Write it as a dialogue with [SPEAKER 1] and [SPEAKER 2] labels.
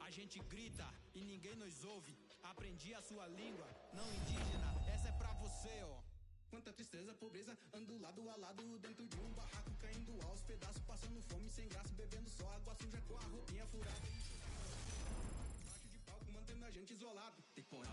[SPEAKER 1] A gente grita e ninguém nos ouve. Aprendi a sua língua, não indígena. Essa é pra você, ó. Quanta tristeza, pobreza, ando lado a lado dentro de um barraco caindo aos pedaços, passando fome sem graça, bebendo só água suja com a roupinha furada. Baixo de palco, mantendo a gente isolado.
[SPEAKER 2] Tipona,